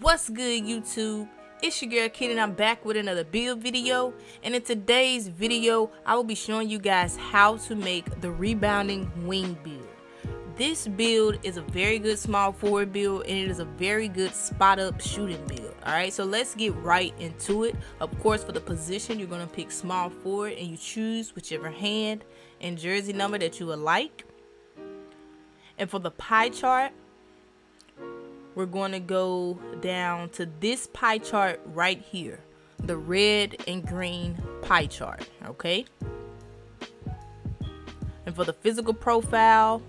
What's good YouTube? It's your girl Kidd and I'm back with another build video and in today's video I will be showing you guys how to make the rebounding wing build. This build is a very good small forward build and it is a very good spot up shooting build. Alright so let's get right into it. Of course for the position you're going to pick small forward and you choose whichever hand and jersey number that you would like. And for the pie chart we're going to go down to this pie chart right here the red and green pie chart okay? And for the physical profile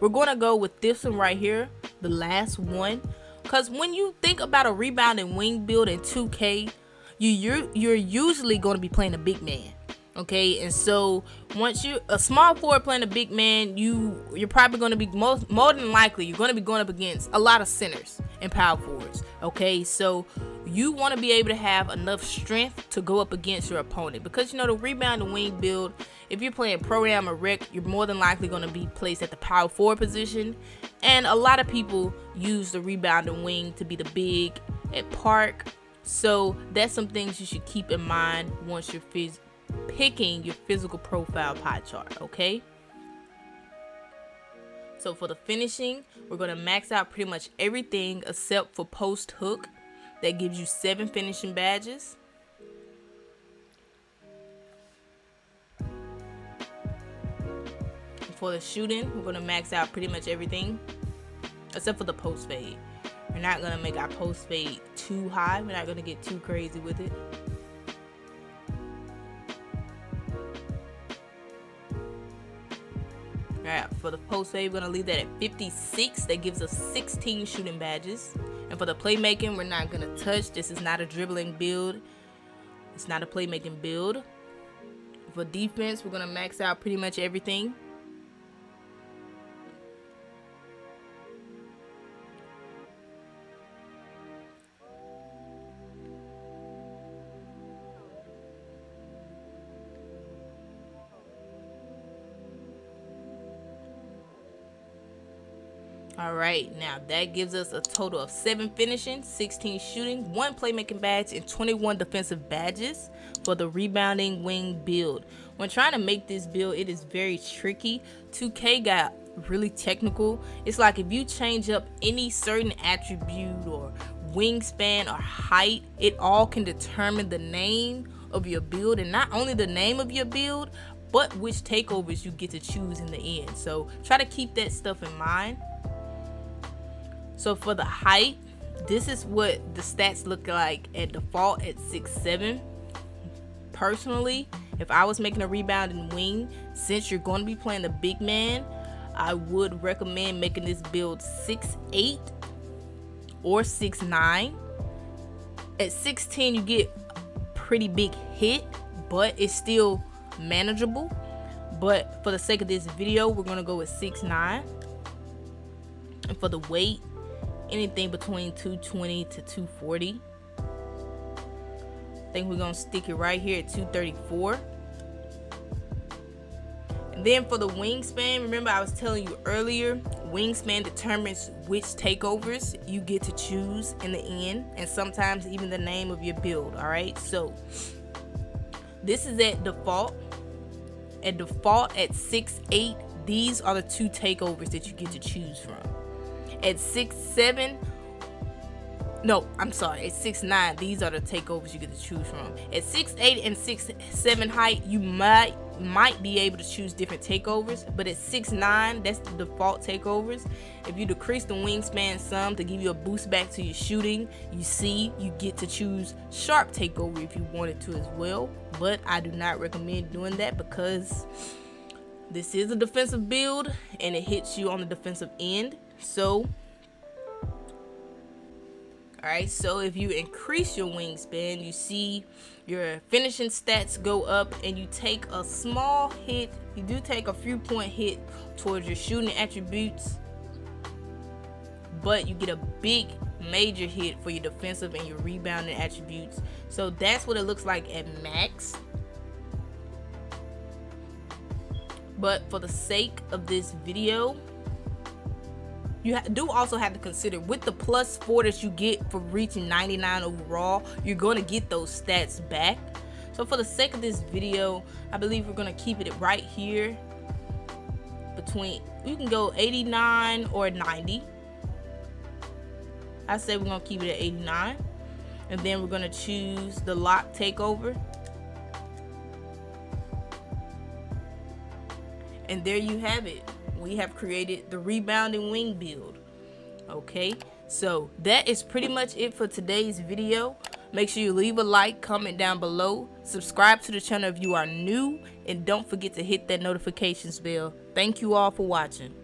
we're going to go with this one right here the last one. Because when you think about a rebounding wing build in 2k you you're, you're usually going to be playing a big man okay and so once you a small forward playing a big man you you're probably going to be most more than likely you're going to be going up against a lot of centers and power forwards okay? So you want to be able to have enough strength to go up against your opponent because you know the rebound and wing build if you're playing pro-am or rec you're more than likely going to be placed at the power forward position. And a lot of people use the rebound and wing to be the big at park. So that's some things you should keep in mind once you're phys picking your physical profile pie chart, okay? So for the finishing, we're going to max out pretty much everything except for post hook. That gives you seven finishing badges. For the shooting, we're going to max out pretty much everything except for the post fade. We're not going to make our post fade too high. We're not going to get too crazy with it. Alright, for the post fade, we're to leave that at 56. That gives us 16 shooting badges. And for the playmaking, we're not to touch. This is not a dribbling build. It's not a playmaking build. For defense, we're to max out pretty much everything. All right, now that gives us a total of 7 finishing, 16 shooting, 1 playmaking badge, and 21 defensive badges for the rebounding wing build. When trying to make this build, it is very tricky. 2K got really technical. It's like if you change up any certain attribute or wingspan or height, it all can determine the name of your build and not only the name of your build, but which takeovers you get to choose in the end. So try to keep that stuff in mind. So for the height, this is what the stats look like at default at six seven. Personally, if I was making a rebounding wing, since you're going to be playing the big man, I would recommend making this build six eight or six nine. At 16, you get pretty big hit, but it's still manageable. But for the sake of this video, we're going to go with six nine. And for the weight, anything between 220 to 240. I think we're gonna stick it right here at 234. And then for the wingspan, remember I was telling you earlier, wingspan determines which takeovers you get to choose in the end, and sometimes even the name of your build. All right, so this is at default. At default at 6'8, these are the two takeovers that you get to choose from at six seven no i'm sorry at six nine these are the takeovers you get to choose from. At six eight and six seven height you might might be able to choose different takeovers but at six nine that's the default takeovers. If you decrease the wingspan some to give you a boost back to your shooting you see you get to choose sharp takeover if you wanted to as well but i do not recommend doing that because this is a defensive build and it hits you on the defensive end so, alright, so if you increase your wingspan, you see your finishing stats go up and you take a small hit. You do take a few point hit towards your shooting attributes, but you get a big major hit for your defensive and your rebounding attributes. So that's what it looks like at max. But for the sake of this video, you do also have to consider with the plus four that you get for reaching 99 overall, you're going to get those stats back. So for the sake of this video, I believe we're going to keep it right here between, you can go 89 or 90. I say we're going to keep it at 89. And then we're going to choose the lock takeover. And there you have it we have created the rebounding wing build okay? So that is pretty much it for today's video. Make sure you leave a like comment down below subscribe to the channel if you are new and don't forget to hit that notifications bell. Thank you all for watching